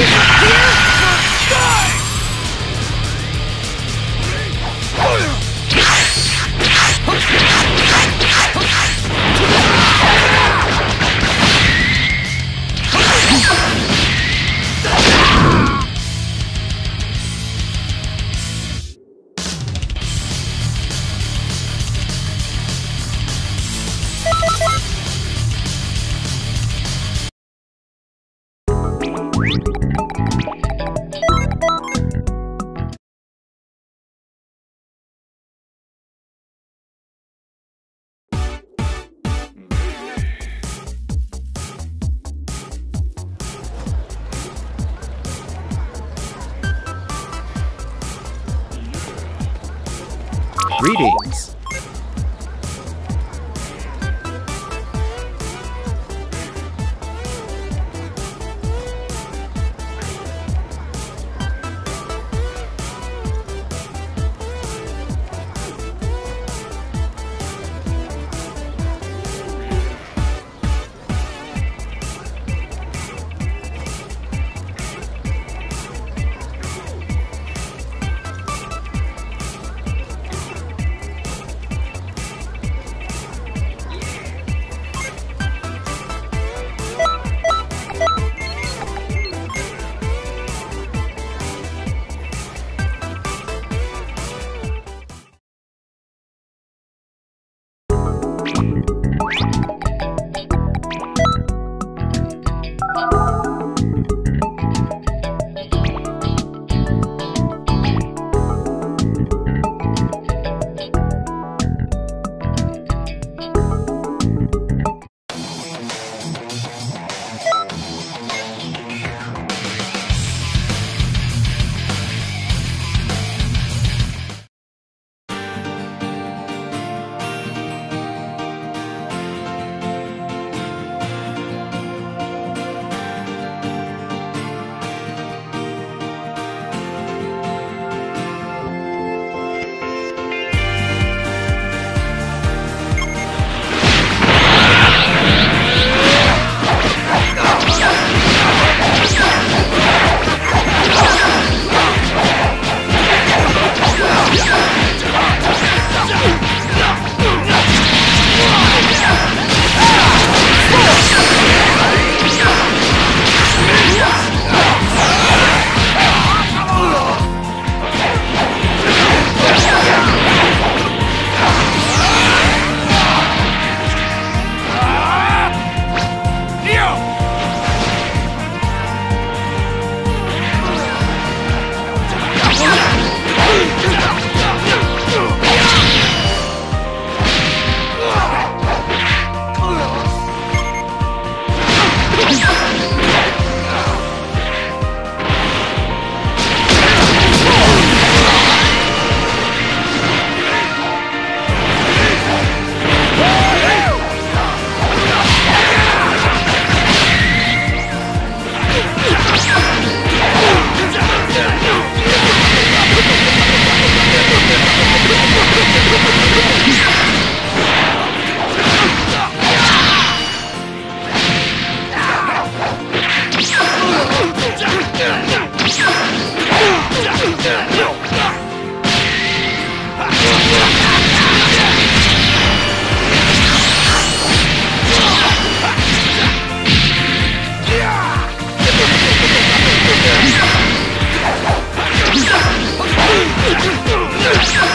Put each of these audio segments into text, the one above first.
you できた!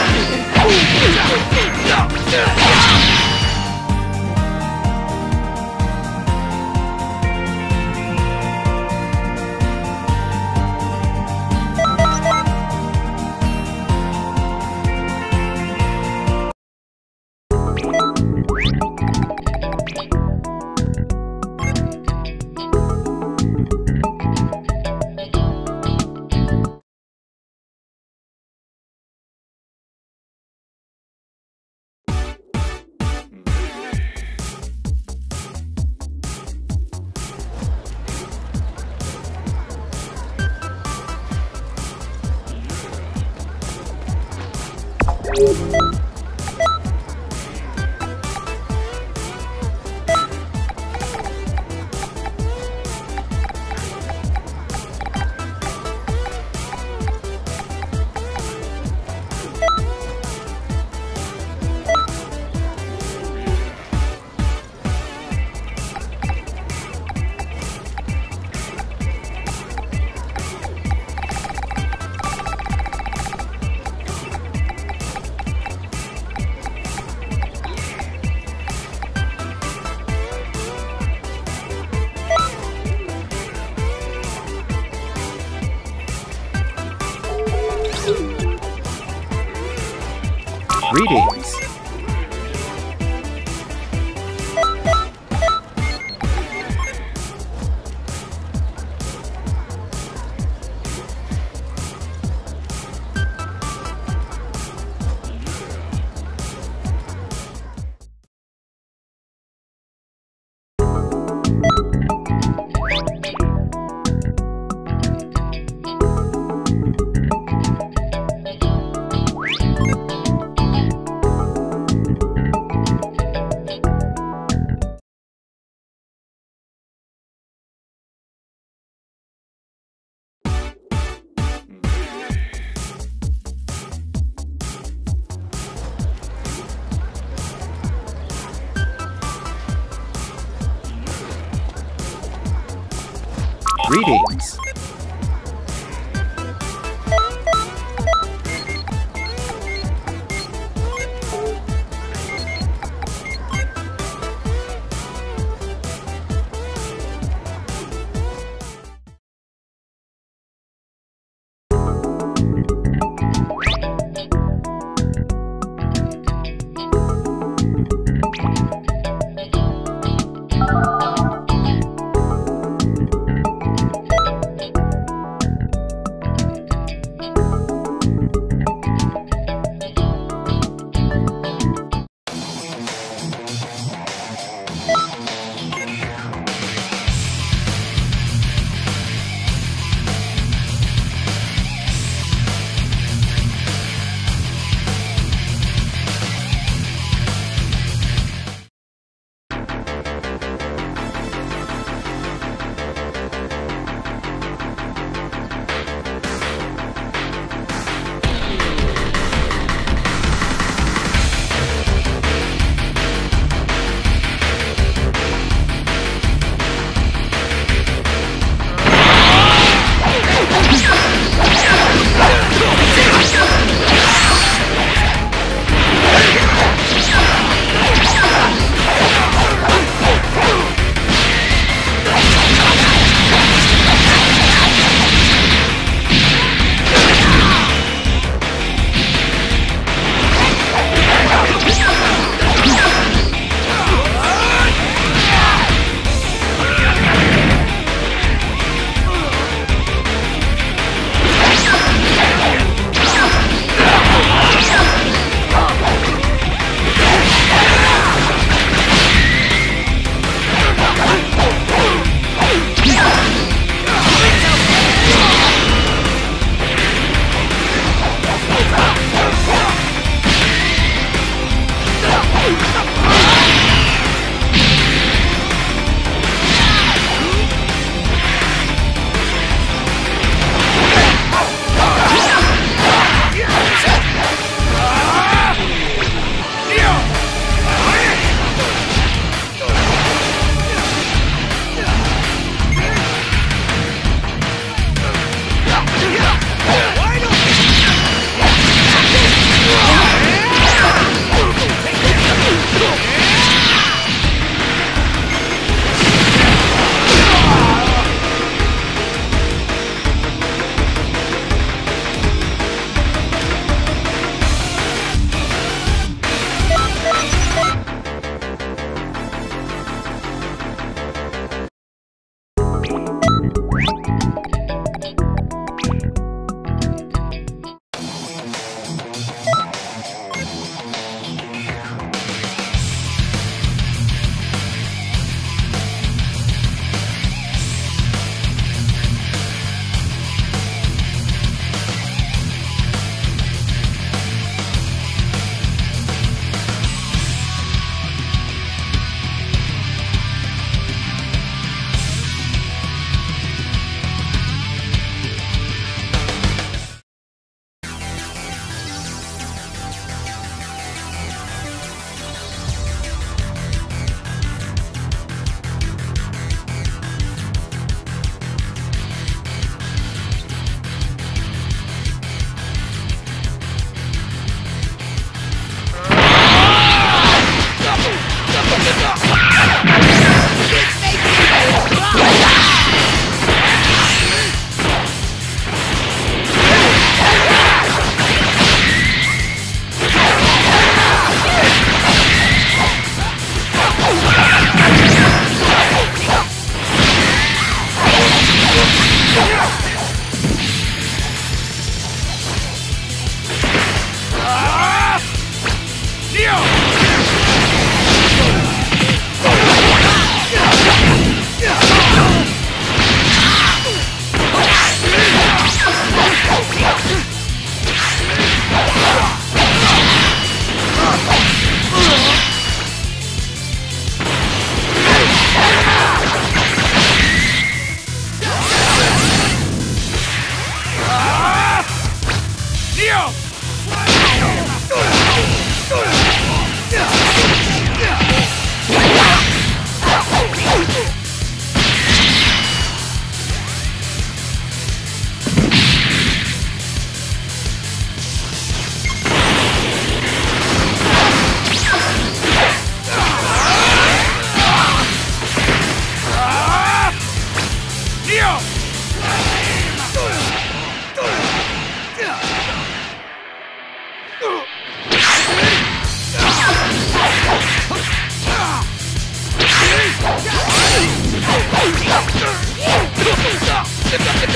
Greetings. Greetings. Tipp, Tipp, Tipp.